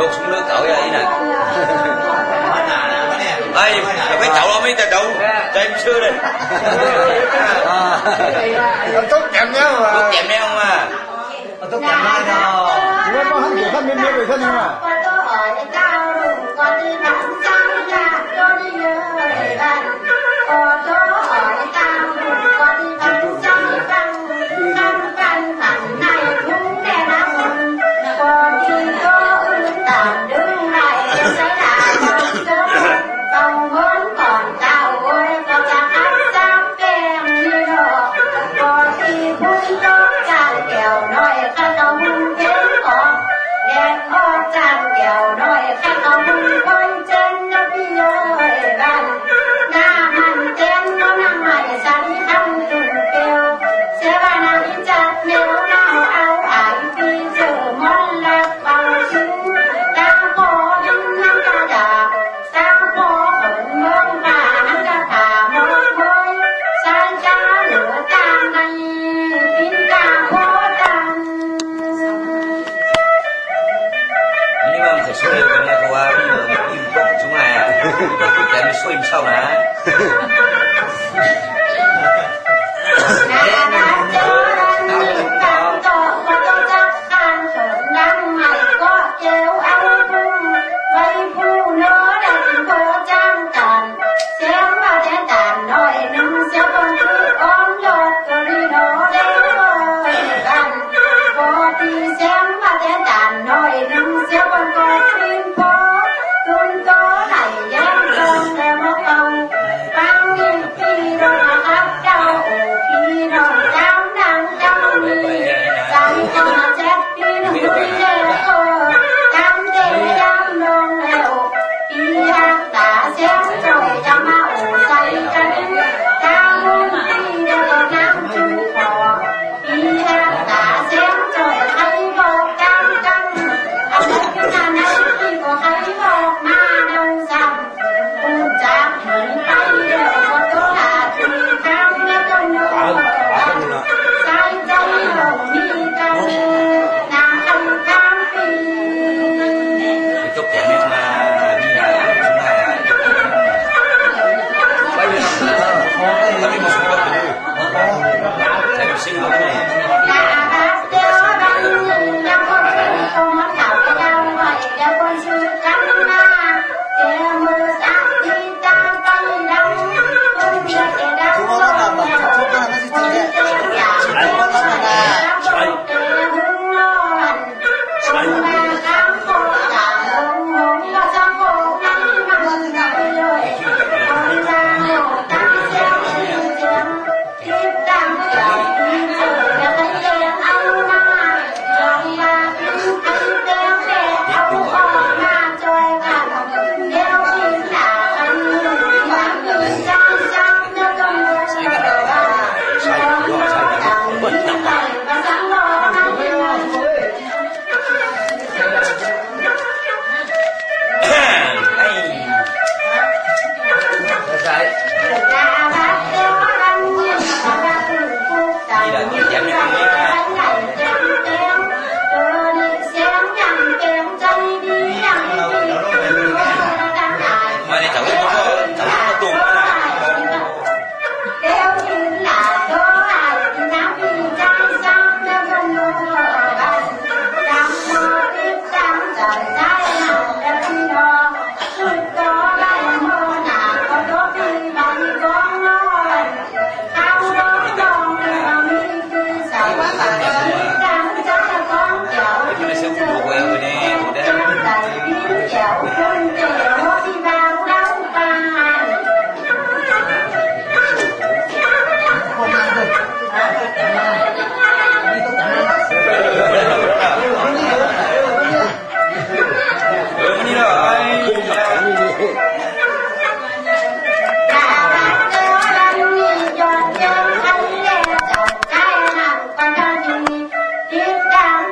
ruột xuống nước cởi ấy nè. Đây phải chậu lo mấy ta chậu cho em xưa đi. Tốt chậm nhá. Mà tốt chậm nhau mà tốt chậm nhá. Nó có hắn người thân bên bên người thân nhưng mà phải xuyên cái này qua bây giờ một im không chúng này à cái mới xuyên sau nè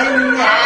anh ạ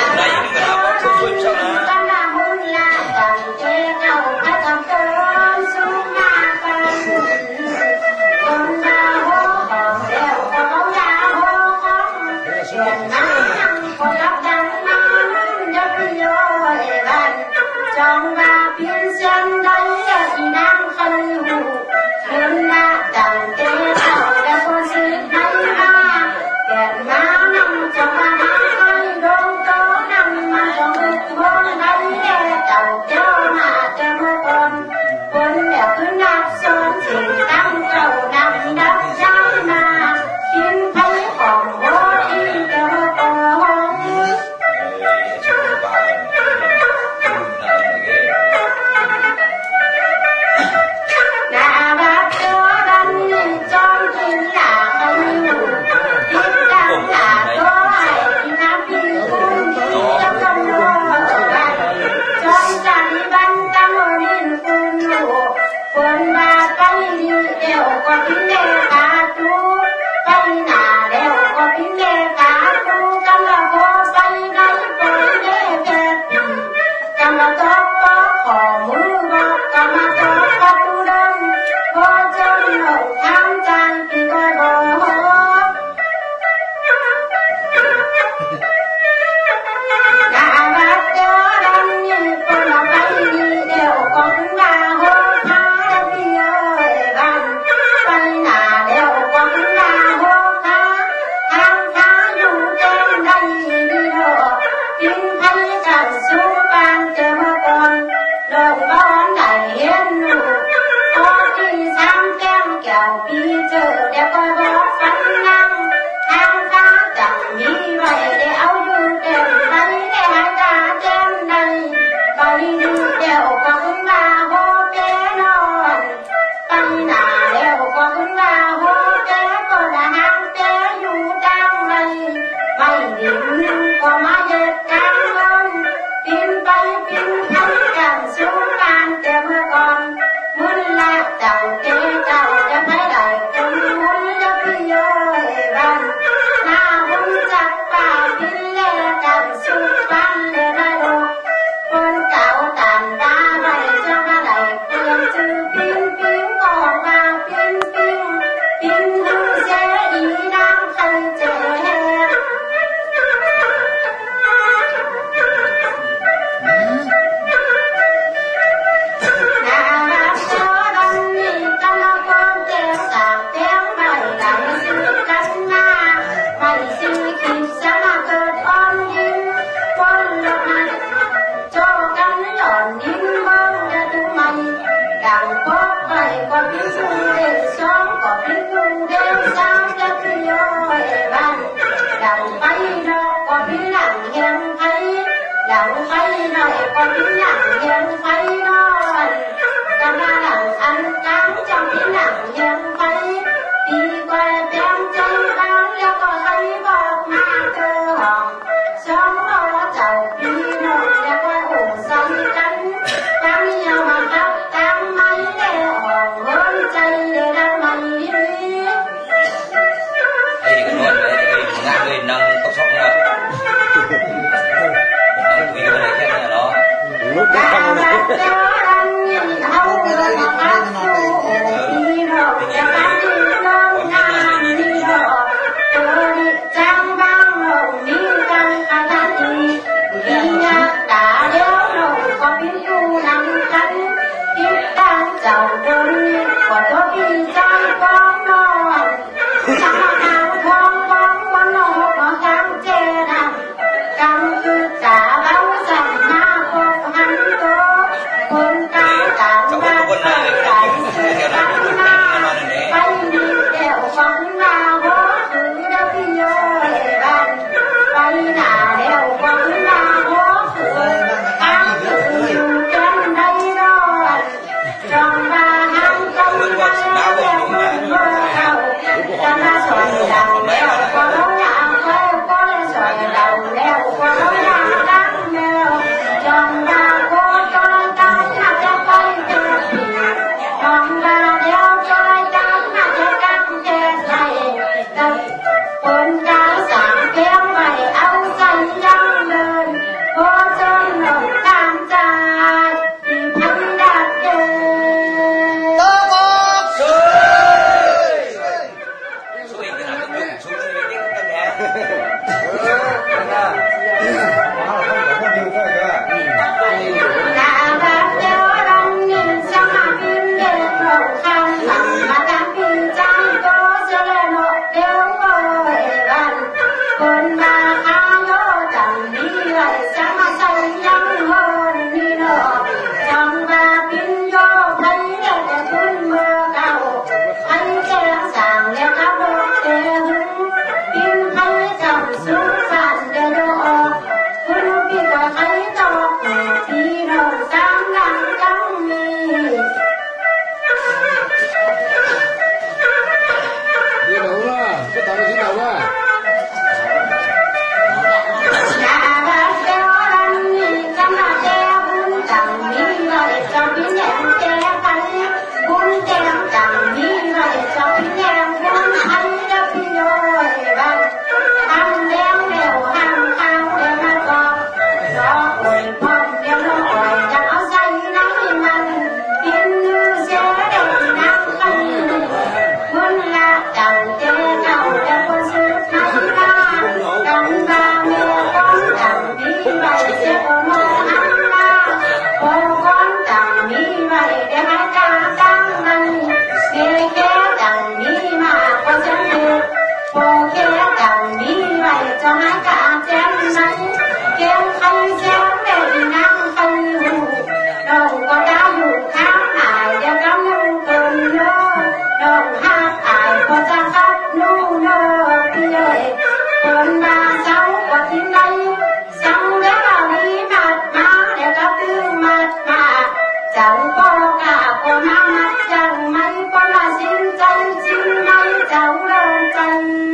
Long nhưng thấy nó lành Cầm ra nặng anh cắn trong cái nặng nhân thấy দেখাবো 讨论过，哪位明白？如果我们从我们。con จันทร์